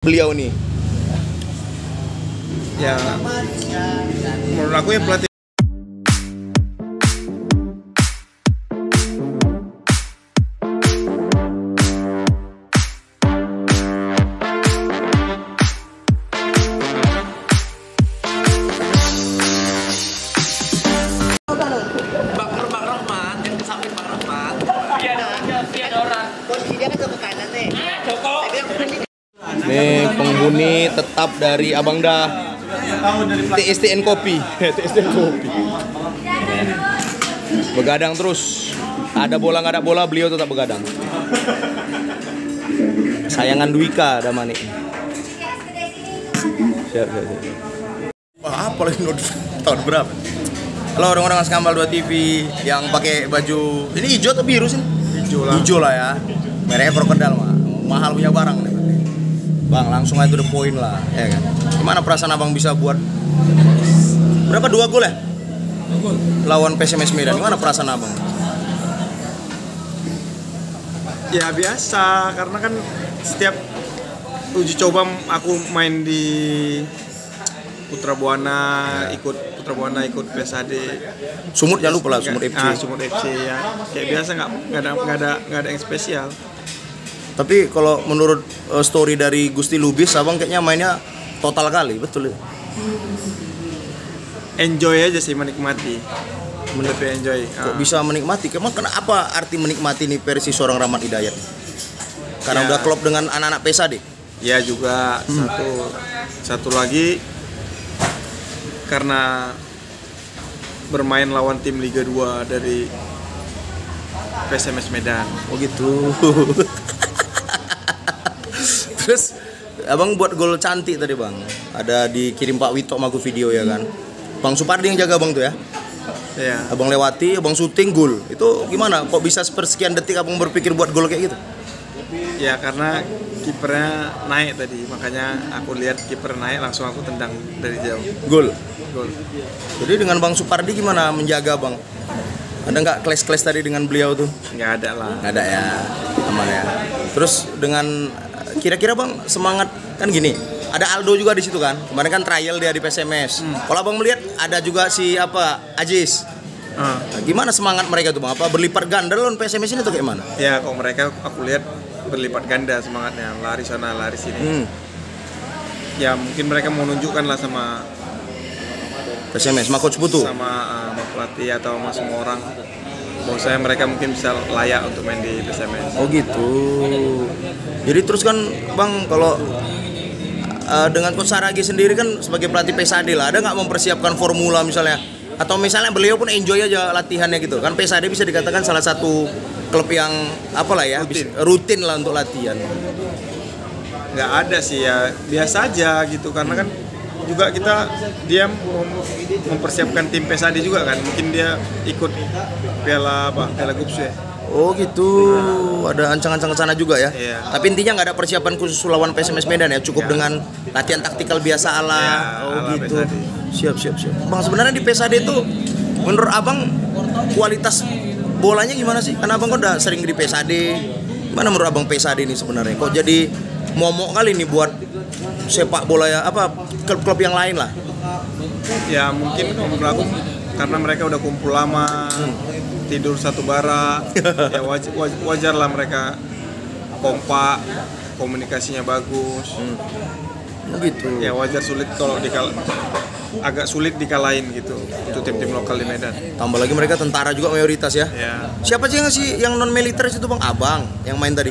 beliau nih ya menurut aku ya pelatih dia kan ke kanan nih. Joko. Penghuni tetap dari Abang Dah TSTN Kopi TSTN Kopi begadang terus ada bola nggak ada bola beliau tetap begadang sayangan Dwika ada manik siap siap siap Wah, apa lagi tahun berapa? Halo orang-orang Skambal 2 TV yang pakai baju ini hijau atau biru sih? hijau lah Hijau lah ya. Mereknya krokodil mah. Mahal punya barang nih. Bang, langsung aja to the point lah, ya kan. Gimana perasaan Abang bisa buat berapa dua gol ya? Lawan PSMS Medan. Gimana perasaan Abang? ya biasa karena kan setiap uji coba aku main di Putra Buana ikut Putra Buana ikut PSAD Sumut jangan lupa lah, Sumut FC. ah, Sumut FC ya kayak biasa nggak nggak ada nggak ada nggak ada yang spesial Tapi kalau menurut eh, story dari Gusti Lubis, Abang kayaknya mainnya total kali, betul ya? enjoy aja sih menikmati lebih enjoy Kok Ah. bisa menikmati? Emang kenapa arti menikmati nih versi seorang Rahmat Hidayat? Karena Ya. udah klop dengan anak-anak PSAD. ya juga satu satu lagi karena bermain lawan tim Liga 2 dari PSMS Medan Oh gitu. Terus abang buat gol cantik tadi bang. Ada dikirim Pak Wito aku video ya kan. Bang Supardi yang jaga bang tuh ya. ya Abang lewati, abang syuting gol. Itu gimana? Kok bisa sepersekian detik abang berpikir buat gol kayak gitu? ya karena kipernya naik tadi makanya aku lihat kiper naik langsung aku tendang dari jauh Gol. gol Jadi dengan bang Supardi gimana menjaga bang? Ada nggak clash-clash tadi dengan beliau tuh? nggak ada lah Nggak ada ya, aman ya. Terus dengan kira-kira bang semangat kan gini. Ada Aldo juga di situ kan. Kemarin kan trial dia di PSMS. Kalau abang melihat ada juga si apa Ajis. Ah, Nah, gimana semangat mereka tuh bang? Apa berlipat ganda lawan PSMS ini tuh kayak mana? ya kalau mereka aku lihat berlipat ganda semangatnya lari sana lari sini Hmm, ya mungkin mereka mau nunjukkan lah sama PSMS, sama coach Putu. sama uh, sama pelatih atau sama semua orang bahwasanya mereka mungkin bisa layak untuk main di PSMS. Oh gitu. Jadi terus kan bang kalau uh, dengan coach Saragi sendiri kan sebagai pelatih PSAD lah, ada nggak mempersiapkan formula misalnya? Atau misalnya beliau pun enjoy aja latihannya gitu kan PSAD bisa dikatakan salah satu klub yang apalah ya Rutin. rutin lah untuk latihan. Nggak ada sih ya biasa aja gitu karena kan juga kita dia mem- mempersiapkan tim PSAD juga kan mungkin dia ikut piala apa piala Gups ya Oh gitu, ada ancang-ancang ke sana juga ya. Iya. Tapi intinya nggak ada persiapan khusus lawan PSMS Medan ya, cukup Ya. dengan latihan taktikal biasa ala. Ya, oh ala gitu. PSAD. Siap siap siap. Bang sebenarnya di PSAD itu menurut abang kualitas bolanya gimana sih? Karena abang kan udah sering di PSAD. Gimana menurut abang PSAD ini sebenarnya? Kok jadi momok kali nih buat sepak bola ya apa klub-klub yang lain lah? ya mungkin kalau menurut aku karena mereka udah kumpul lama tidur satu bara ya wajar, wajar lah mereka kompak komunikasinya bagus Oh gitu. ya wajar sulit kalau dikal agak sulit dikalahin gitu untuk tim-tim lokal di Medan Tambah lagi mereka tentara juga mayoritas ya. ya Siapa sih yang sih yang non militer itu bang? Abang yang main tadi.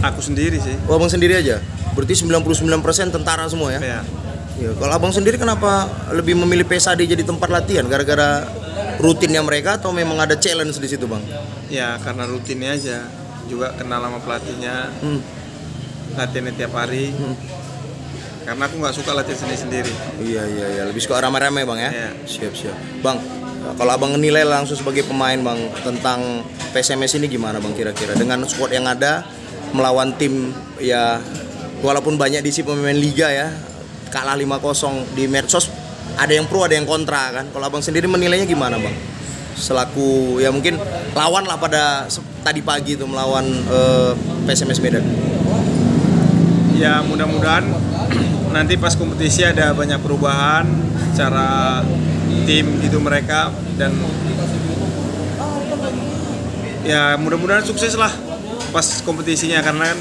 aku sendiri sih Oh, abang sendiri aja. Berarti 99% tentara semua ya? ya Iya. Kalau abang sendiri kenapa lebih memilih PSAD jadi tempat latihan? Gara-gara rutinnya mereka atau memang ada challenge di situ, Bang? ya karena rutinnya aja juga kenal sama pelatihnya Hmm. latihannya tiap hari karena aku nggak suka latihan sendiri sendiri Iya, iya, iya. Lebih suka rame-rame, Bang ya? Iya. Siap, siap. Bang, kalau abang nilai langsung sebagai pemain, Bang, tentang PSMS ini gimana, Bang, kira-kira? Dengan squad yang ada, melawan tim ya walaupun banyak diisi pemain liga ya kalah 5-0 di medsos ada yang pro ada yang kontra kan? Kalau abang sendiri menilainya gimana bang? Selaku ya mungkin lawan lah pada tadi pagi itu melawan eh, PSMS Medan. Ya mudah-mudahan nanti pas kompetisi ada banyak perubahan cara tim gitu mereka dan ya mudah-mudahan sukses lah pas kompetisinya karena kan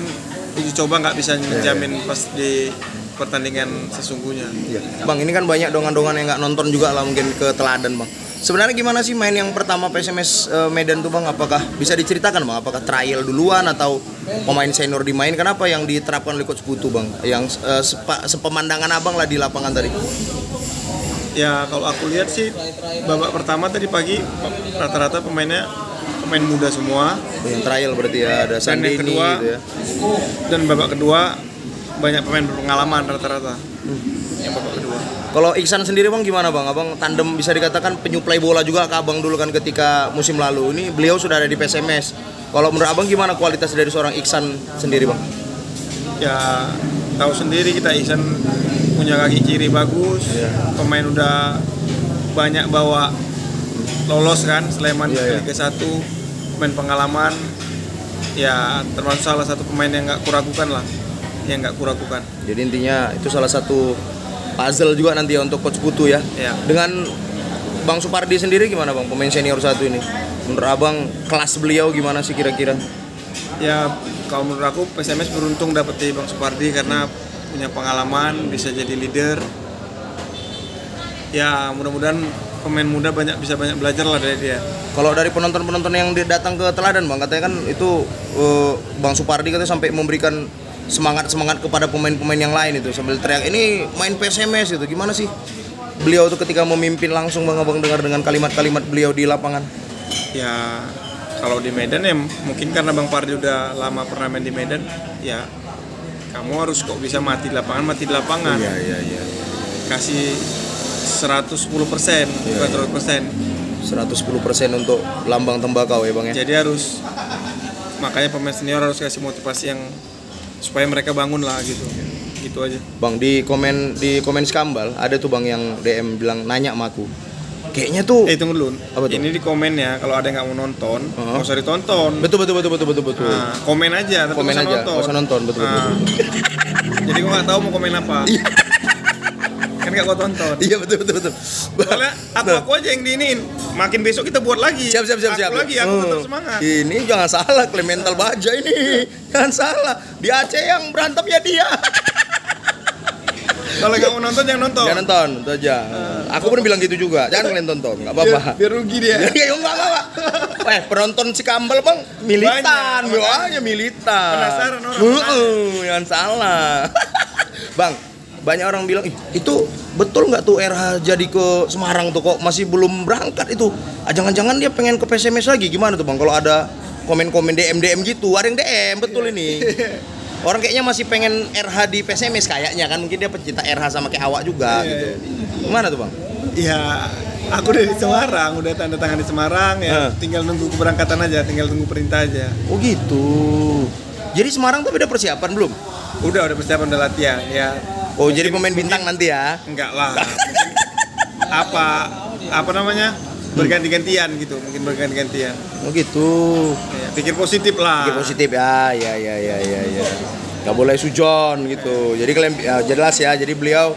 uji coba nggak bisa menjamin pas di pertandingan sesungguhnya. Bang, ini kan banyak dongan-dongan yang nggak nonton juga lah mungkin ke teladan, Bang. Sebenarnya gimana sih main yang pertama PSMS eh, Medan tuh, Bang? Apakah bisa diceritakan, Bang? Apakah trial duluan atau pemain senior dimain? Kenapa yang diterapkan oleh coach Putu, Bang? Yang eh, sepa- sepemandangan Abang lah di lapangan tadi. Ya kalau aku lihat sih babak pertama tadi pagi rata-rata pemainnya pemain muda semua Yang trial berarti ya ada kedua gitu ya. dan babak kedua banyak pemain berpengalaman rata-rata yang babak kedua. Kalau Iksan sendiri bang gimana bang? Abang tandem bisa dikatakan penyuplai bola juga ke abang dulu kan ketika musim lalu. Ini beliau sudah ada di PSMS. Kalau menurut abang gimana kualitas dari seorang Iksan sendiri bang? Ya tahu sendiri kita Ihsan punya kaki kiri bagus, pemain udah banyak bawa lolos kan Sleman Iya, iya. ke Liga 1, pemain pengalaman ya termasuk salah satu pemain yang nggak kuragukan lah yang nggak kuragukan Jadi intinya itu salah satu puzzle juga nanti ya untuk coach Putu ya. ya Dengan Bang Supardi sendiri gimana bang pemain senior satu ini? Menurut abang kelas beliau gimana sih kira-kira? ya kalau menurut aku PSMS beruntung dapet Bang Supardi karena punya pengalaman bisa jadi leader ya mudah-mudahan pemain muda banyak bisa banyak belajar lah dari dia Kalau dari penonton-penonton yang datang ke teladan bang katanya kan itu eh, Bang Supardi katanya sampai memberikan semangat-semangat kepada pemain-pemain yang lain itu. Sambil teriak ini main PSMS gitu gimana sih? Beliau tuh ketika memimpin langsung bang abang dengar dengan kalimat-kalimat beliau di lapangan. Ya kalau di Medan ya mungkin karena Bang Pardi udah lama pernah main di Medan ya kamu harus kok bisa mati di lapangan mati di lapangan. Iya iya kasih 110% persen Iya, bukan 100 persen. 110% untuk lambang tembakau ya bang ya? Jadi harus makanya pemain senior harus kasih motivasi yang supaya mereka bangun lah gitu. Gitu aja. Bang di komen di komen skambal ada tuh bang yang DM bilang nanya sama aku. Kayaknya tuh eh tunggu dulu. Apa tuh? ini di komen ya kalau ada yang nggak mau nonton Heeh. nggak usah ditonton. Betul betul betul betul betul betul. Nah, komen aja tapi komen aja nonton, nggak usah nonton betul betul, Nah, betul. jadi gua nggak tahu mau komen apa kan nggak gua tonton. Iya betul betul betul. Soalnya aku aku aja yang diinin. Makin besok kita buat lagi. Siap siap siap aku siap. lagi aku Hmm. tetap semangat. Ini jangan salah Clemental Baja ini. Jangan salah. Di Aceh yang berantemnya dia. Kalau mau nonton jangan nonton. Jangan nonton itu aja. Aku pun bilang gitu juga. Jangan kalian tonton nggak apa-apa. Biar, biar rugi dia. Ya ya nggak apa-apa. Eh penonton si Kambal bang militan. Banyak, militan. Penasaran orang, Heeh, jangan salah. Bang banyak orang bilang Ih, itu betul nggak tuh RH jadi ke Semarang tuh kok masih belum berangkat itu? Ah, jangan-jangan dia pengen ke PSMS lagi? Gimana tuh bang? Kalau ada komen-komen DM DM gitu ada yang DM betul ini. Orang kayaknya masih pengen RH di PSMS kayaknya kan mungkin dia pecinta RH sama kayak awak juga Iya, gitu. gimana tuh bang? Ya aku dari Semarang udah tanda tangan di Semarang ya. Hah. tinggal nunggu keberangkatan aja tinggal tunggu perintah aja. Oh gitu. Jadi Semarang tapi udah persiapan belum? Udah udah persiapan udah latihan ya oh jadi pemain bintang nanti ya enggak lah apa apa namanya berganti-gantian gitu mungkin berganti-gantian oh gitu ya, pikir positif lah Pikir positif ya, ya, ya, ya, ya, ya. Gak boleh sujon gitu. Jadi kalian ya, jelas ya. Jadi beliau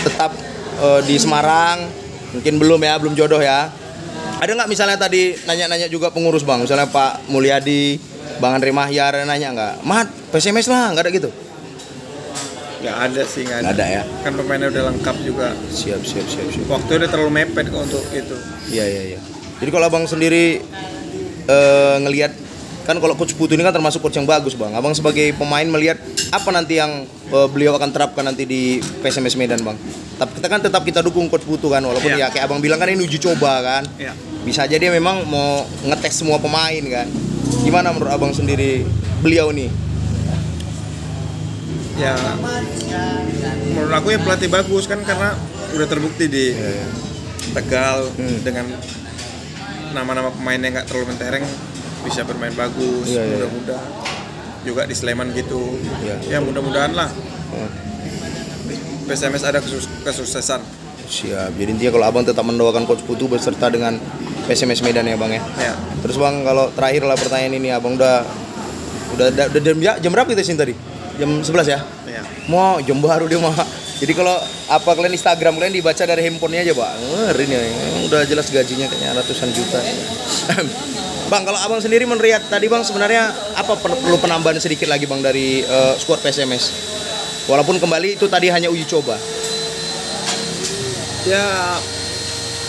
tetap eh, di Semarang. Mungkin belum ya, belum jodoh ya. Ada nggak misalnya tadi nanya-nanya juga pengurus bang, misalnya Pak Mulyadi, Bang Andre Mahyar nanya nggak? Mat, PSMS lah, nggak ada gitu? Nggak ada sih nggak ada. Nggak ada ya. kan pemainnya udah lengkap juga Siap, siap, siap, siap. waktu udah terlalu mepet kok untuk itu Iya, iya, iya. Jadi kalau abang sendiri eh, ngelihat kan kalau coach Putu ini kan termasuk coach yang bagus bang. Abang sebagai pemain melihat apa nanti yang eh, beliau akan terapkan nanti di PSMS Medan bang. Tapi kita kan tetap kita dukung coach Putu kan walaupun Iya. ya kayak abang bilang kan ini uji coba kan. ya Bisa aja dia memang mau ngetes semua pemain kan. Gimana menurut abang sendiri beliau nih? Ya menurut aku ya pelatih bagus kan karena udah terbukti di Tegal Hmm. dengan nama-nama pemain yang nggak terlalu mentereng bisa bermain bagus Iya, iya, mudah-mudah juga di Sleman gitu Iya. ya mudah-mudahan lah Oh, PSMS ada kesus- kesuksesan siap. Jadi intinya kalau abang tetap mendoakan coach Putu beserta dengan PSMS Medan ya bang ya. ya Terus bang kalau terakhir lah pertanyaan ini abang udah udah udah, udah jam, ya, jam berapa kita sini tadi? Jam 11 ya? mau jam baru dia mah jadi kalau apa kalian Instagram kalian dibaca dari handphonenya aja bang ngeri nih udah jelas gajinya kayaknya ratusan juta. Bang kalau abang sendiri melihat tadi bang sebenarnya apa per- perlu penambahan sedikit lagi bang dari eh, squad PSMS walaupun kembali itu tadi hanya uji coba. Ya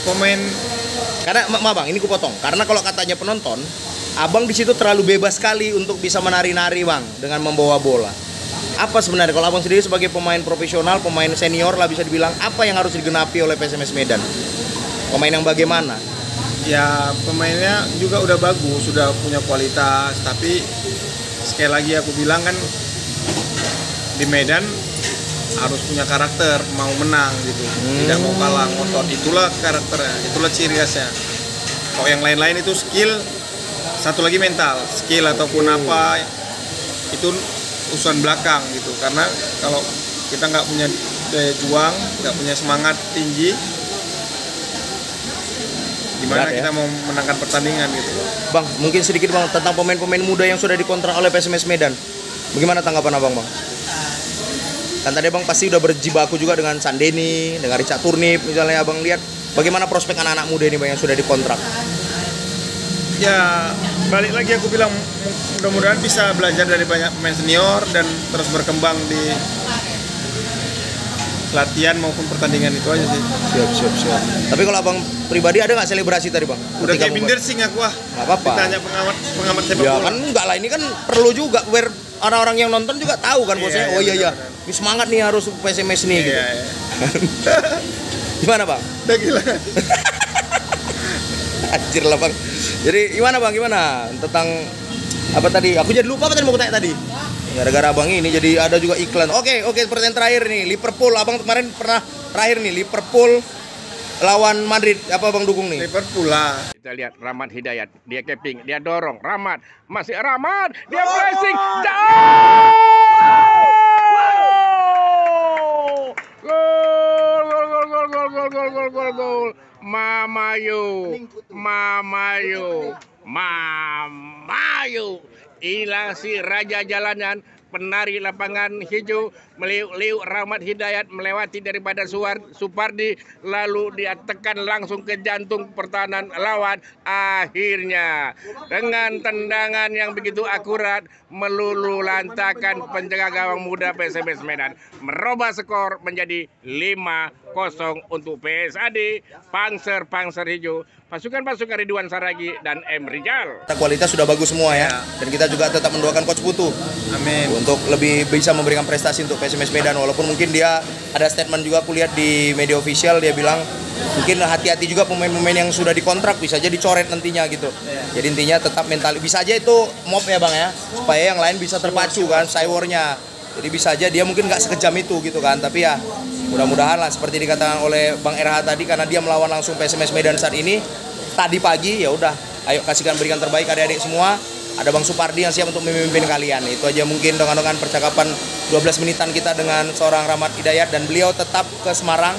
pemain karena ma- maaf bang ini kupotong karena kalau katanya penonton abang di situ terlalu bebas sekali untuk bisa menari-nari bang dengan membawa bola apa sebenarnya? Kalau abang sendiri sebagai pemain profesional pemain senior lah bisa dibilang apa yang harus digenapi oleh PSMS Medan? Pemain yang bagaimana? Ya pemainnya juga udah bagus sudah punya kualitas. Tapi sekali lagi aku bilang kan di Medan harus punya karakter mau menang gitu. Tidak mau kalah ngotot. Itulah karakternya itulah ciri khasnya. Kalau yang lain-lain itu skill satu lagi mental. Skill ataupun apa itu urusan belakang gitu. Karena kalau kita nggak punya daya juang nggak punya semangat tinggi gimana Berat ya. kita mau menangkan pertandingan gitu? Bang mungkin sedikit bang. Tentang pemain-pemain muda yang sudah dikontrak oleh PSMS Medan. Bagaimana tanggapan abang bang? Kan tadi abang pasti udah berjibaku juga dengan Sandeni dengan Richard Turnip misalnya. Abang lihat bagaimana prospek anak-anak muda ini bang yang sudah dikontrak ya balik lagi aku bilang mudah-mudahan bisa belajar dari banyak pemain senior dan terus berkembang di latihan maupun pertandingan itu aja sih Siap, siap, siap. Tapi kalau abang pribadi ada nggak selebrasi tadi bang? udah kayak minder sih aku ah Nggak apa-apa. ditanya pengamat pengamat sepak Ya bola kan enggak lah ini kan perlu juga biar orang-orang yang nonton juga tahu kan Iya, bosnya. iya, oh iya iya, ini semangat nih harus PSMS nih gitu. iya, iya. Gimana bang? udah gila Anjir lah bang. Jadi gimana bang? Gimana tentang apa tadi? Aku jadi lupa apa tadi mau tanya tadi. Gara-gara abang ini jadi ada juga iklan. Oke oke pertanyaan terakhir nih Liverpool. Abang kemarin pernah terakhir nih Liverpool lawan Madrid. Apa abang dukung nih? Liverpool lah Kita lihat Rahmat Hidayat, dia keping, dia dorong, Rahmat, masih Rahmat, dia pressing, jauh! Gol, gol, gol, gol, gol, gol, gol, gol, gol, gol. Mamayu, Mamayu, Mamayu. Inilah si raja jalanan, penari lapangan hijau, meliuk-liuk Rahmat Hidayat melewati daripada Suar, Supardi, lalu dia tekan langsung ke jantung pertahanan lawan. Akhirnya dengan tendangan yang begitu akurat melulu lantakan penjaga gawang muda PSMS Medan merubah skor menjadi 5-0 untuk PSAD Panser Panser Hijau. Pasukan-pasukan Ridwan Saragi dan M. Rijal. Kita kualitas sudah bagus semua ya. Dan kita juga tetap mendoakan coach Putu. Amin. Untuk lebih bisa memberikan prestasi untuk PSMS Medan. Walaupun mungkin dia ada statement juga aku lihat di media official dia bilang mungkin hati-hati juga pemain-pemain yang sudah dikontrak bisa jadi coret nantinya gitu. Jadi intinya tetap mental bisa aja itu mob ya Bang ya. Supaya yang lain bisa terpacu kan cywarnya. Jadi bisa aja dia mungkin nggak sekejam itu gitu kan. Tapi ya mudah-mudahan lah seperti dikatakan oleh Bang RH tadi karena dia melawan langsung PSMS Medan saat ini tadi pagi ya udah ayo kasihkan berikan terbaik adik-adik semua ada Bang Supardi yang siap untuk memimpin kalian. Itu aja mungkin dengan dengan percakapan 12 menitan kita dengan seorang Rahmat Hidayat dan beliau tetap ke Semarang.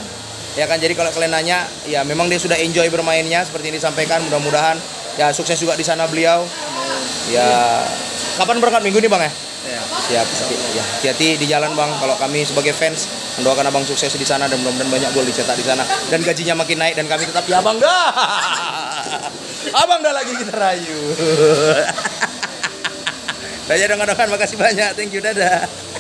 Ya kan jadi kalau kalian nanya, ya memang dia sudah enjoy bermainnya seperti ini disampaikan. Mudah-mudahan ya sukses juga di sana beliau. Ya kapan berangkat minggu ini Bang ya? ya. Siap. Ya, hati-hati di jalan Bang. Kalau kami sebagai fans mendoakan Abang sukses di sana dan mudah-mudahan banyak gol dicetak di sana dan gajinya makin naik dan kami tetap ya Abang dah. Abang dah lagi kita rayu. Raja dengan makasih banyak. Thank you. Dadah.